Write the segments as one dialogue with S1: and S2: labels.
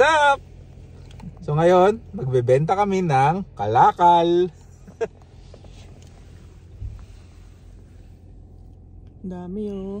S1: What's up? So ngayon, magbebenta kami ng kalakal.
S2: Dami oh.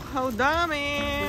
S2: Look, how dami!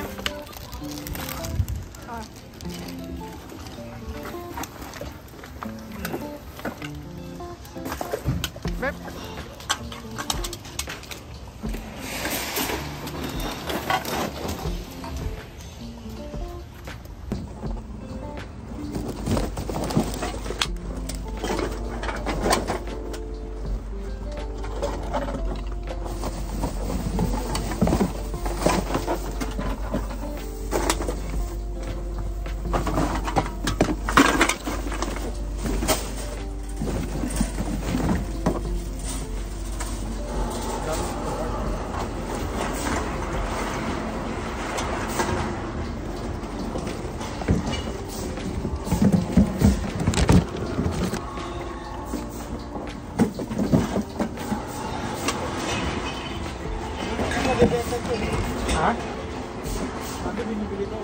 S1: disponibilidade.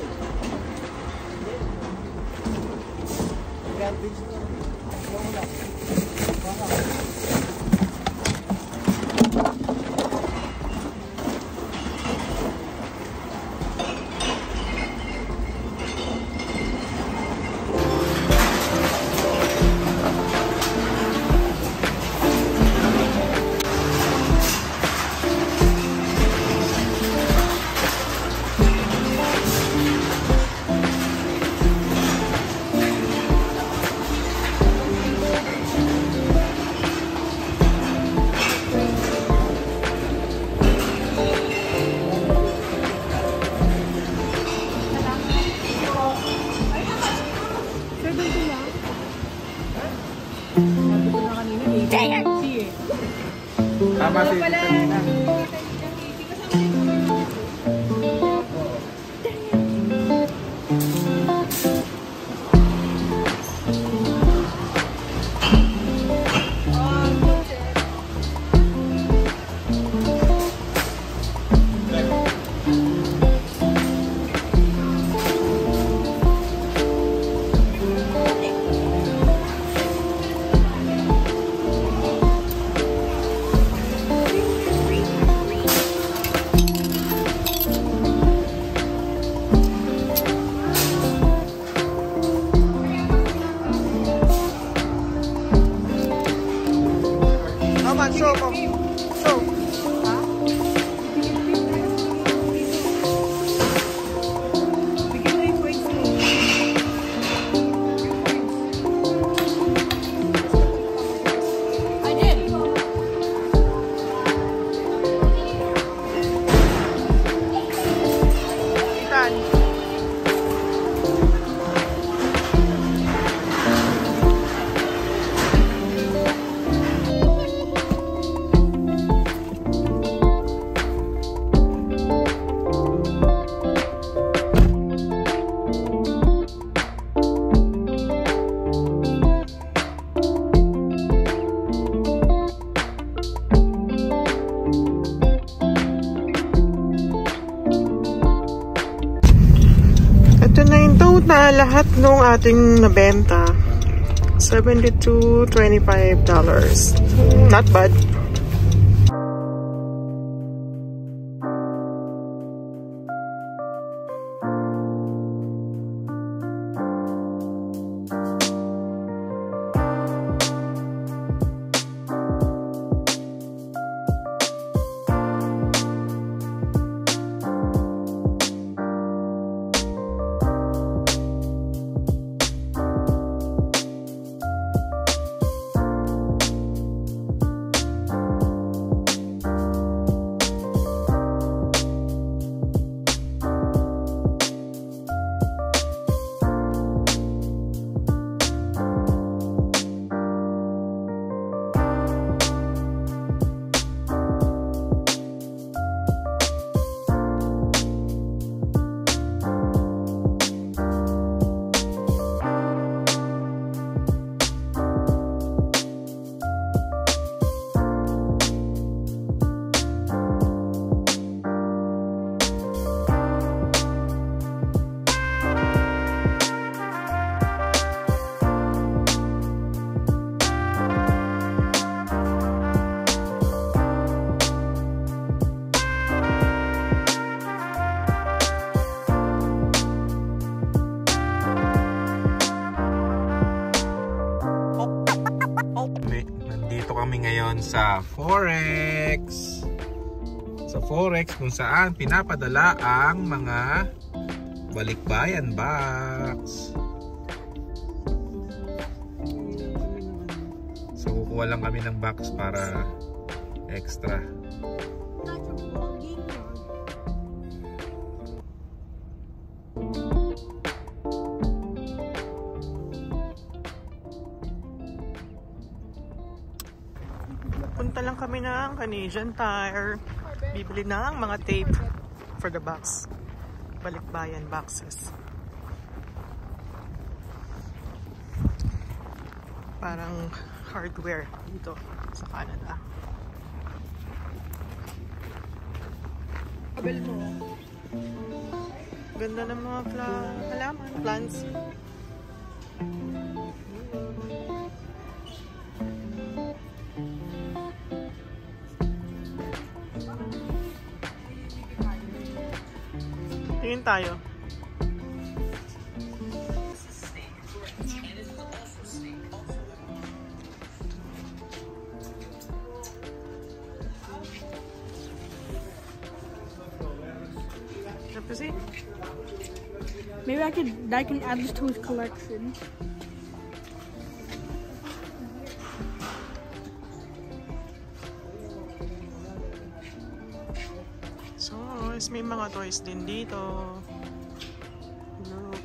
S1: Obrigado, Vamos lá. Si kanina.
S2: Lahat nung ating nabenta. $72, $25. Not bad.
S1: Sa Forex. Sa Forex kung saan pinapadala ang mga balikbayan box. So kukuha lang kami ng box para extra.
S2: Punta lang kami ng Canadian Tire. Bibili ng mga tape for the box. Balikbayan boxes. Parang hardware dito sa Canada. Abel mo. Ganda ng mga pla- halaman, plants. Tingin tayo.
S3: Maybe I could I can add this to his collection.
S2: Is may mga toys din dito. Look.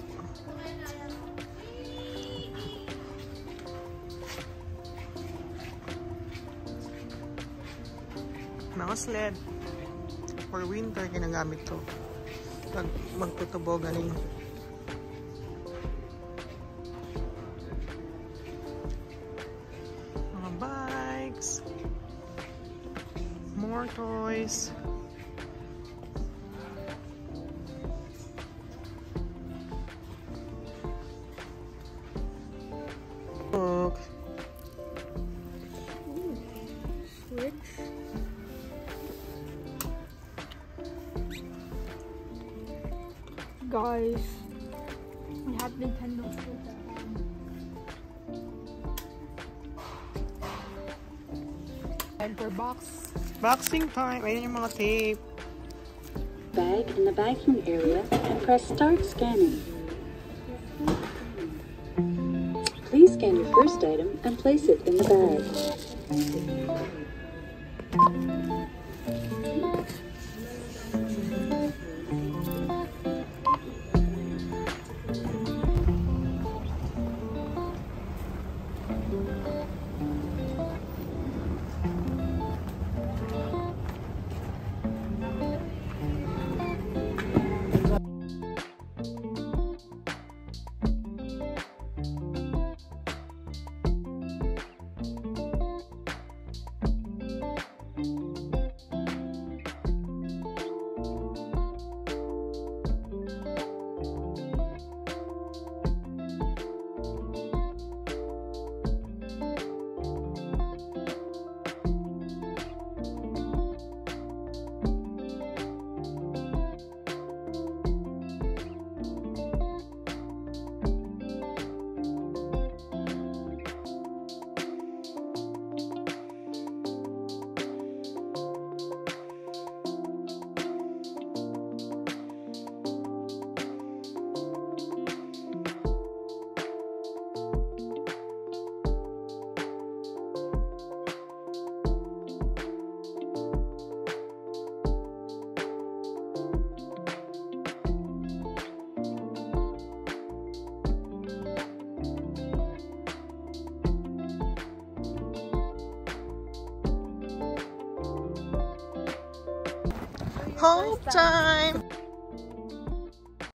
S2: Mga sled. For winter, ginagamit to. Pag magtutubo galing. Mga bikes. More toys.
S3: Guys, we have Nintendo Switch at home. Enter box.
S2: Boxing time. Ayan yung mga tape.
S4: bag in the bagging area and press start scanning. Please scan your first item and place it in the bag.
S2: Home time!